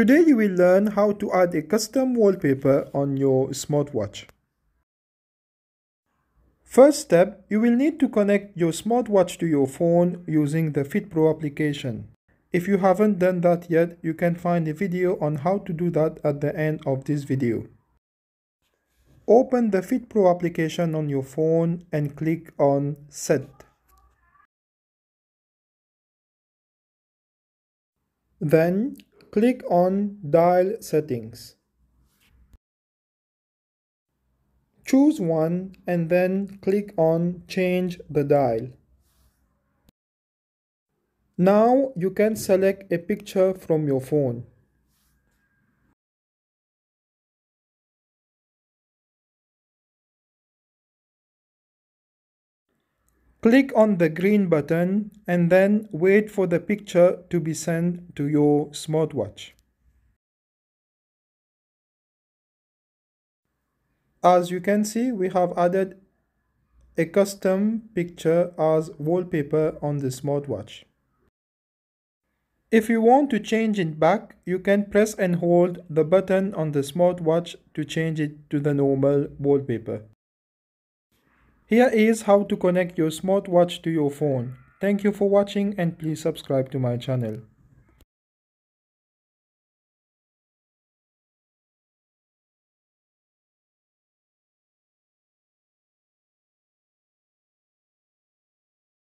Today you will learn how to add a custom wallpaper on your smartwatch. First step, you will need to connect your smartwatch to your phone using the FitPro application. If you haven't done that yet, you can find a video on how to do that at the end of this video. Open the FitPro application on your phone and click on Set. Then click on Dial Settings. Choose one and then click on Change the dial. Now you can select a picture from your phone. Click on the green button and then wait for the picture to be sent to your smartwatch. As you can see, we have added a custom picture as wallpaper on the smartwatch. If you want to change it back, you can press and hold the button on the smartwatch to change it to the normal wallpaper. Here is how to connect your smartwatch to your phone. Thank you for watching and please subscribe to my channel.